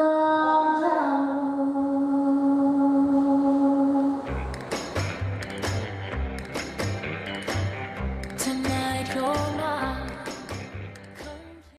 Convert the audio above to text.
Allah.